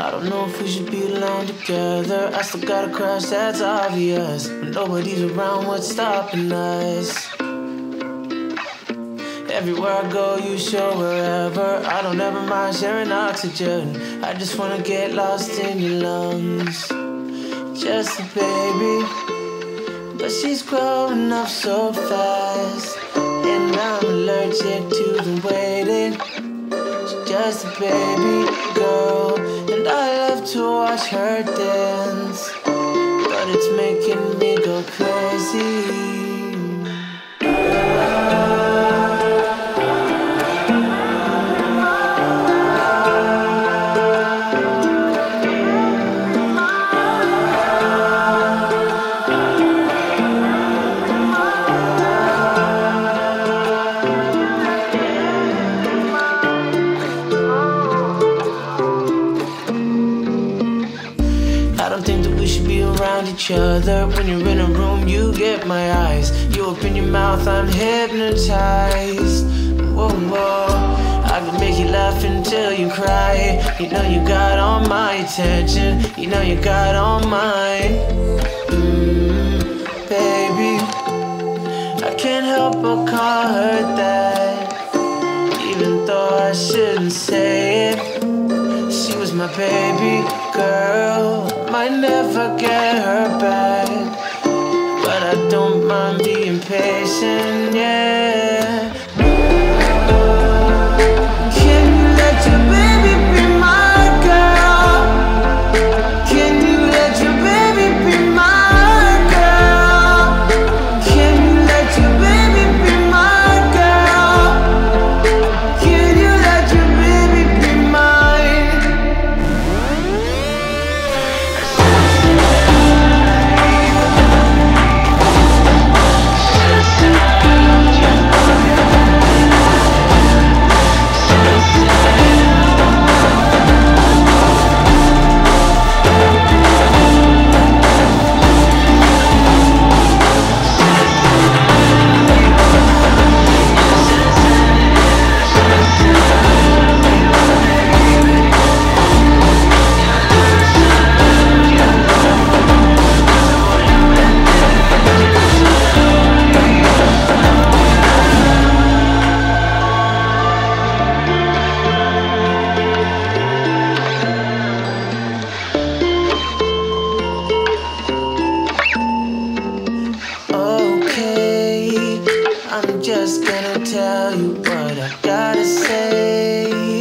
I don't know if we should be alone together. I still got a crush, that's obvious. When nobody's around, what's stopping us? Everywhere I go, you show wherever. I don't ever mind sharing oxygen. I just wanna get lost in your lungs. Just a baby, but she's growing up so fast. And I'm allergic to the waiting. She's just a baby girl, to watch her dance. But it's making me go crazy. Other. When you're in a room, you get my eyes. You open your mouth, I'm hypnotized. Whoa, whoa. I can make you laugh until you cry. You know you got all my attention. You know you got all mine. Mm, baby, I can't help but call her that. Even though I shouldn't say patient, yeah. just gonna tell you what I gotta say.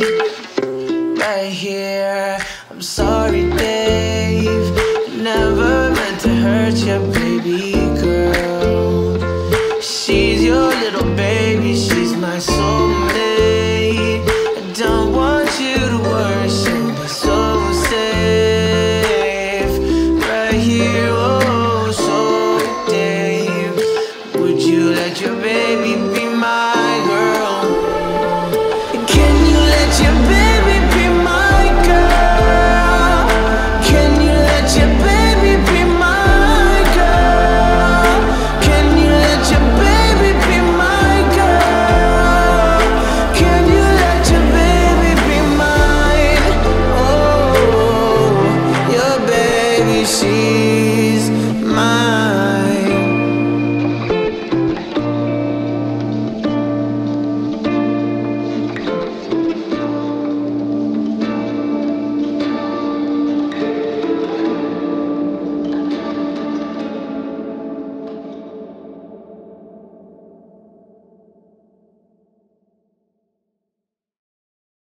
Right here, I'm sorry, Dave. Never meant to hurt your baby girl. She's your little baby, she's my soul.